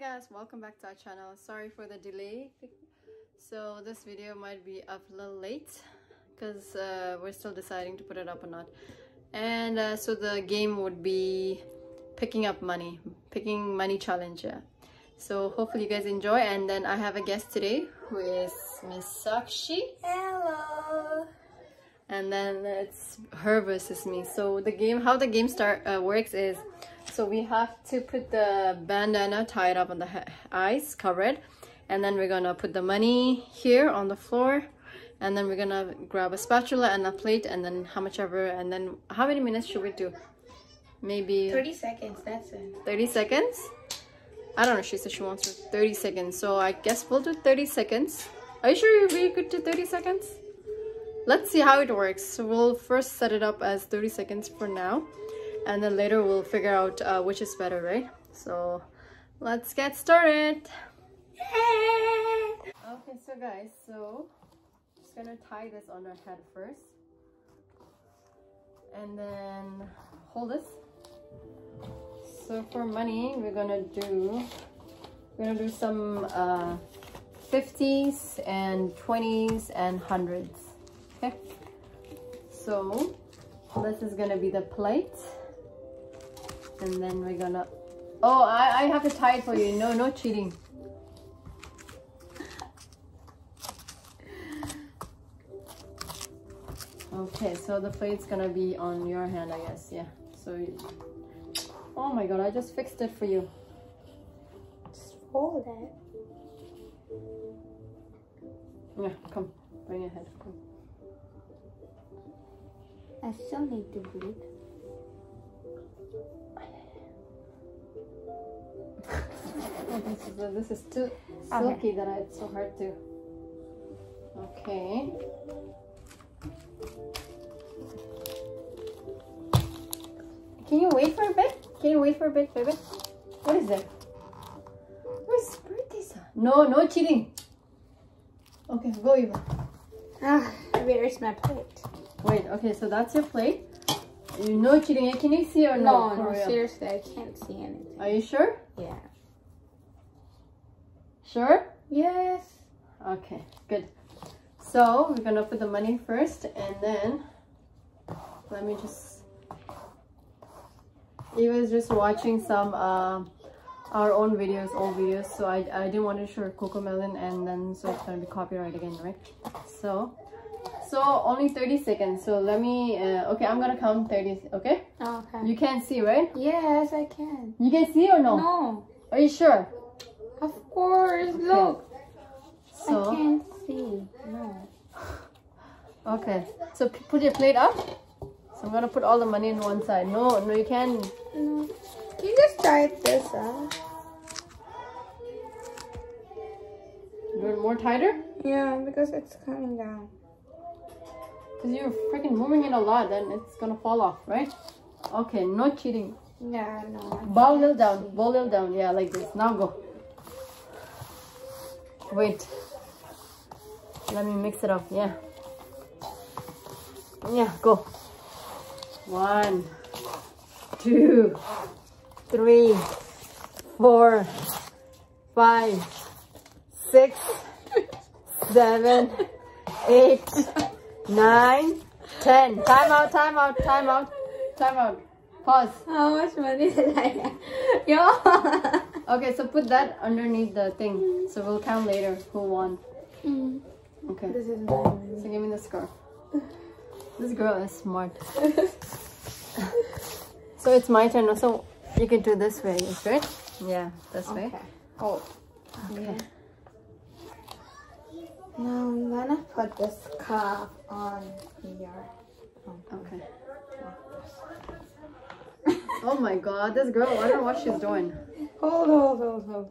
guys welcome back to our channel. Sorry for the delay. So this video might be up a little late because uh, we're still deciding to put it up or not. And uh, so the game would be picking up money picking money challenge yeah. So hopefully you guys enjoy. And then i have a guest today who is miss sakshi. And then it's her versus me. So the game how the game start uh, works is so we have to put the bandana tied up on the eyes covered. And then we're gonna put the money here on the floor. And then we're gonna grab a spatula and a plate and then how much ever. And then how many minutes should we do? Maybe 30 seconds, that's it. 30 seconds? I don't know she said she wants 30 seconds. So i guess we'll do 30 seconds. Are you sure you're we could do 30 seconds let's see how it works. So we'll first set it up as 30 seconds for now and then later we'll figure out uh, which is better right? So let's get started. Okay so guys so just gonna tie this on our head first and then hold this. So for money we're gonna do we're gonna do some uh 50s and 20s and hundreds okay. So this is gonna be the plate. And then we're gonna oh I, I have to tie it for you. No no cheating. Okay so the plate's gonna be on your hand I guess. Yeah. So you, oh my god I just fixed it for you. Just hold it. yeah come. Bring your head come I still need to breathe. Oh, this is this is too silky that I, it's so hard to. Okay. Can you wait for a bit? Can you wait for a bit, baby? What is it? Where's birthday son? No, no cheating. Okay, go Eva. Ah, where's my plate? Wait, okay, so that's your plate. You no cheating. Can you see or no? No, no, seriously, I can't see anything. Are you sure? Yeah. Sure? Yes. Okay, good. So we're gonna put the money first and then let me just Eva was just watching some uh, our own videos, old videos, so I, I didn't want to show Cocomelon and then so it's gonna be copyright again, right? So so only 30 seconds. So let me uh, okay, I'm gonna count 30, okay? Okay. You can see, right? yes, I can. You can see or no? No. Are you sure? Of course. Look. So, I can't see. No. Okay, so p- put your plate up. So I'm gonna put all the money in one side. No, no, you can. No. You just tied this up. Do it more tighter. Yeah, because it's coming down. Cause you're freaking moving it a lot, then it's gonna fall off, right? Okay, no cheating. Yeah, no. Bow little down, bow little down. Yeah, like this. Now go. Wait. Let me mix it up. Yeah. Yeah, go. One, two, three, four, five, six, seven, eight, nine, ten. Time out, time out, time out, time out. Pause. How much money did I have? Yo. Okay, so put that underneath the thing. So we'll count later who won. Mm. Okay. This is money. So give me the scarf. This girl is smart. So it's my turn. So you can do this way, right? Yeah, this way. Okay. Oh. Okay. Now I'm gonna put this cup on here. Okay. Oh my god, this girl, I don't know what she's doing. Hold, hold, hold, hold.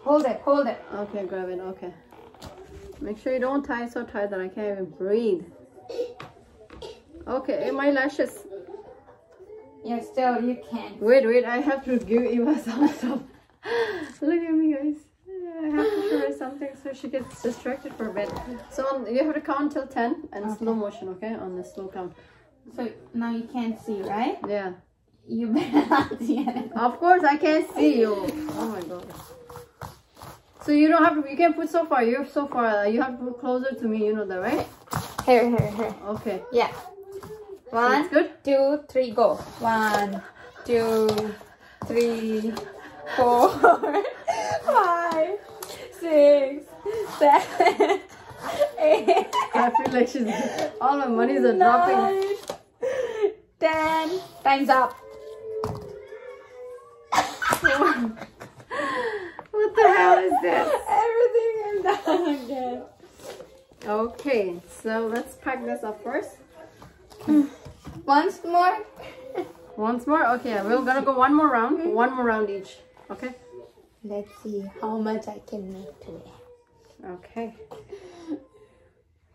Hold it, hold it. Okay, grab it. Okay. Make sure you don't tie so tight that I can't even breathe. Okay, my lashes. Yeah, still you can't. Wait, wait, I have to give Eva some stuff. Look at me, guys. I have to show her something so she gets distracted for a bit. So um, you have to count till 10 and Okay. slow motion, okay? On the slow count. So now you can't see, right? Yeah. You better not see it. Of course, I can't see you. Oh my god. So you don't have to. You can't put so far. You're so far. You have to put closer to me. You know that, right? Here, here, here. Okay. Yeah. One, good. two, three, go. One, two, three, four, five, six, seven, eight, I feel like she's. All my monies are dropping. ten. Time's up. What the hell is this? Everything is done again. Okay, so let's pack this up first. Once more. Once more. Okay, we're gonna go one more round. One more round each. Okay. Let's see how much I can make today. Okay.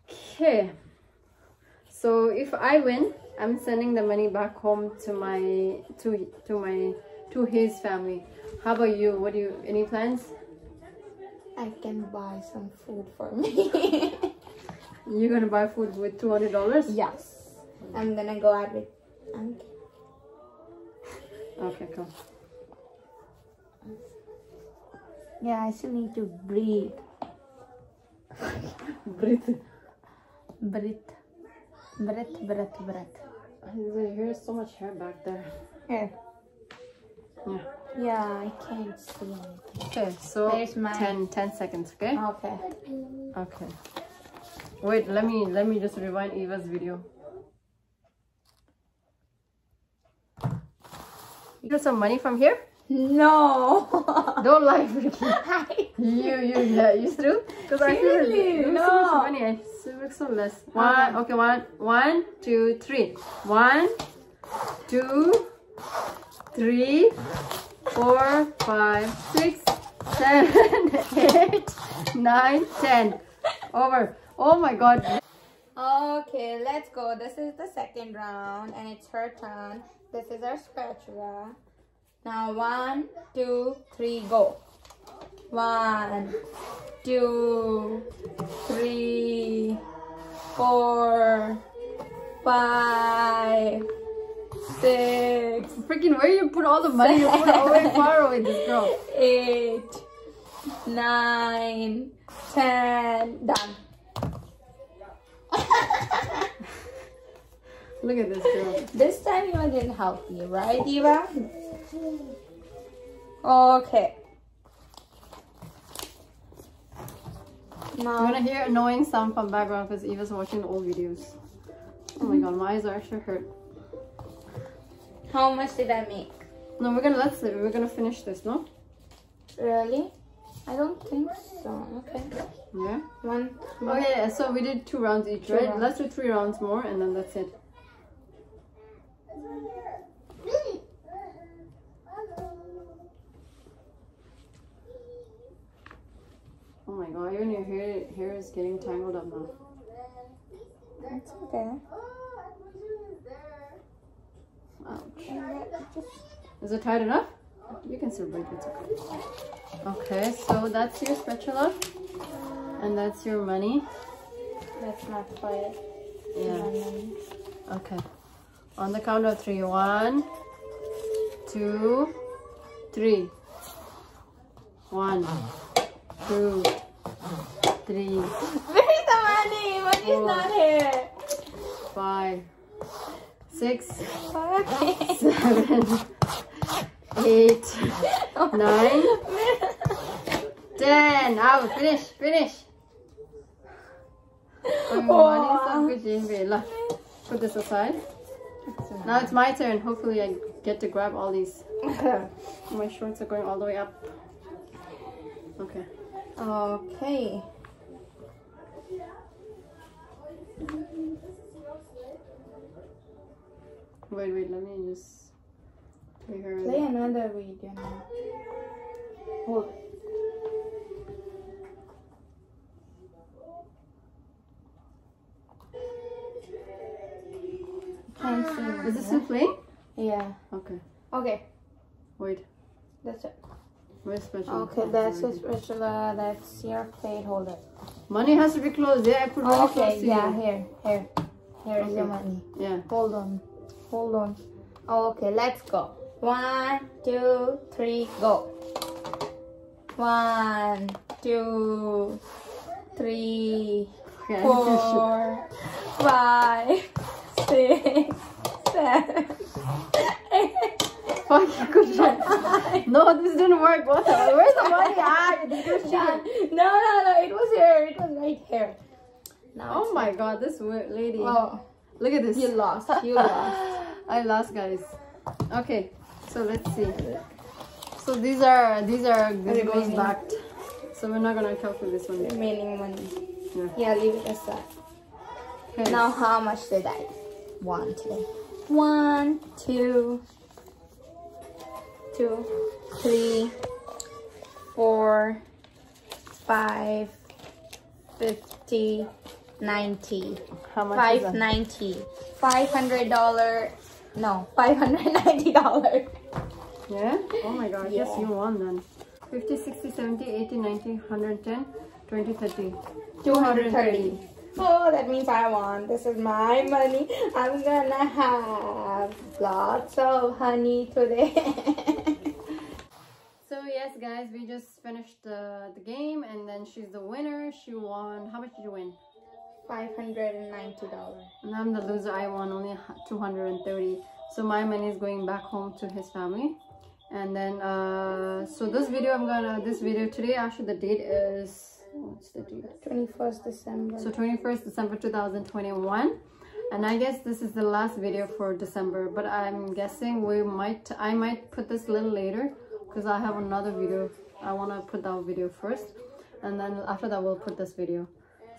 Okay. So if I win, I'm sending the money back home to my to to my to his family. How about you? What do you any plans? I can buy some food for me. You're gonna buy food with two hundred dollars? yes. I'm gonna go out with Auntie. Okay, cool. Yeah, I still need to breathe. Breathe. Breathe. Breath, breath, breath. Here's so much hair back there. Here. Yeah. Yeah, I can't see anything. Okay, so my- 10, 10 seconds, okay? Okay. Okay. Wait, let me let me just rewind Eva's video. You got some money from here? No. Don't lie, Ricky. You you yeah, you still? Because I feel like Seriously, it looks so no. much money. I look so less. One, okay, one, one, two, three. One, two, three, four, five, six, seven, eight, nine, ten. Over. Oh my god. Okay, let's go. This is the second round and it's her turn. This is our spatula. Now one, two, three, go. One, two, three, four, five, six, Freaking where you put all the money? You put it away far away, this girl. eight, nine, ten. Done. Look at this girl. This time you didn't help me, right, Eva? Okay. I'm gonna hear annoying sound from background because Eva's watching old videos. Oh my god, my eyes are actually hurt. how much did I make? No, we're gonna let's we're gonna finish this, no? Really? I don't think so. Okay. Yeah. One. Okay, so we did two rounds each, Two right? rounds. Let's do three rounds more and then that's it. Oh my god, even your hair hair is getting tangled up now. That's okay. Ouch. Is it tight enough? You can still break it, it's okay. Okay, so that's your spatula. And that's your money. That's not quite. Yeah. Okay. On the count of three. One, two, three. One, two, three, Where's the money? Money's Four. not here. five, six, Okay. seven, eight, nine, ten. Out. Finish. Finish. Oh, Wow. money is so good, Wait, look. Put this aside. Now it's my turn. Hopefully I get to grab all these. My shorts are going all the way up. Okay. okay. Wait, wait, let me just play her. Play another video now. Hold. Can't see. Is this still playing? Yeah. Okay. Okay. Wait. That's it. Where's special? Okay, that's your spatula. Uh, that's your plate holder. Money has to be closed. Yeah, I put money Okay, yeah, you. here, here. Here is your money. Yeah. Hold on. Hold on. Okay, let's go. One, two, three, go. One, two, three, four, five, six, seven, eight. Fuck, good job. No, this didn't work. What the? Where's the money? Ah, you did your Done. shit. No, no, no. It was here. It was right here. Now Oh my god, this weird lady. Oh, Look at this. you lost. You lost. I lost, guys. Okay, so let's see. So these are these are this goes back. So we're not gonna count for this one. Remaining money. Yeah. Yeah, leave it aside. Okay. Now, how much did I won today? One, two, two, three, four, five, fifty, ninety. how much is Five that? ninety. Five hundred dollar. No, five hundred ninety dollar. Yeah? Oh my god, yes, Yeah. you won then. 50, 60, 70, 80, 90, 110, 20, 30. Two hundred thirty. Oh, that means I won. This is my money. I'm gonna have lots of honey today. So yes, guys, we just finished the, the game and then she's the winner. She won. How much did you win? Five hundred and ninety dollars. And I'm the loser. I won only 230. So my money is going back home to his family. And then, uh, so this video, I'm gonna, this video today, actually the date is, what's the date? Twenty first December. So 21st December 2021. And I guess this is the last video for December, but I'm guessing we might, I might put this a little later because I have another video. I want to put that video first. And then after that, we'll put this video.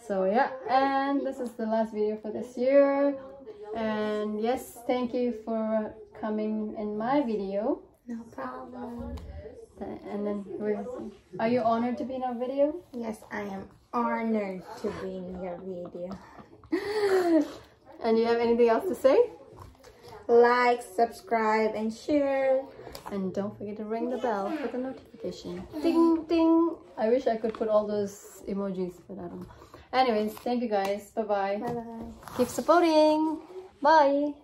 So yeah, and this is the last video for this year. And yes, thank you for coming in my video. no problem. And then, we're, are you honored to be in our video? Yes, I am honored to be in your video. And you have anything else to say? Like, subscribe, and share. And don't forget to ring the bell for the notification. Ding ding. I wish I could put all those emojis, but I don't. Anyways, thank you guys. Bye bye. Bye bye. Keep supporting. Bye.